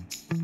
Mm-hmm.